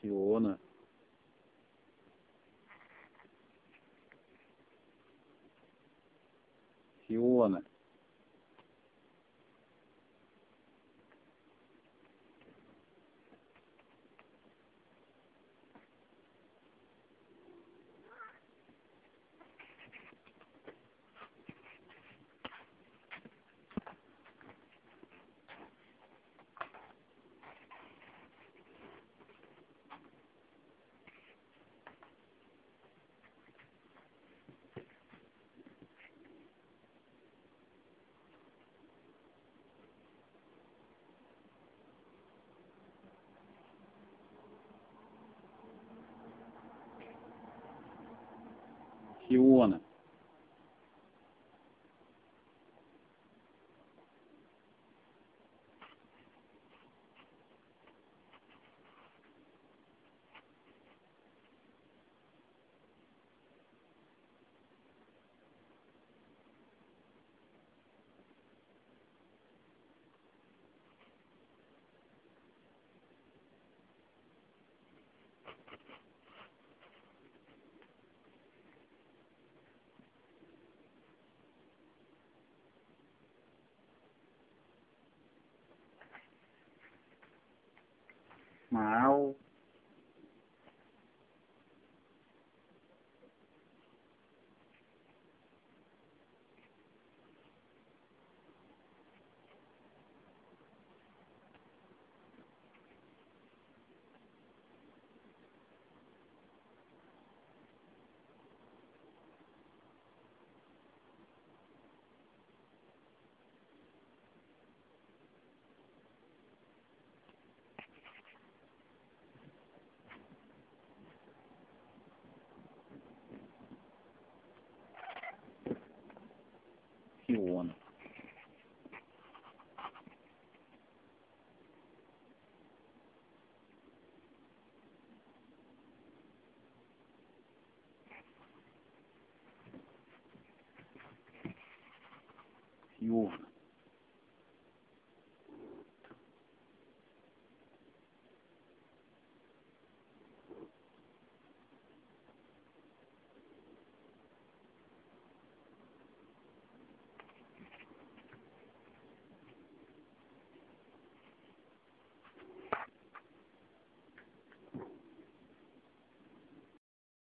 Сиона. Сиона. Фиона mà you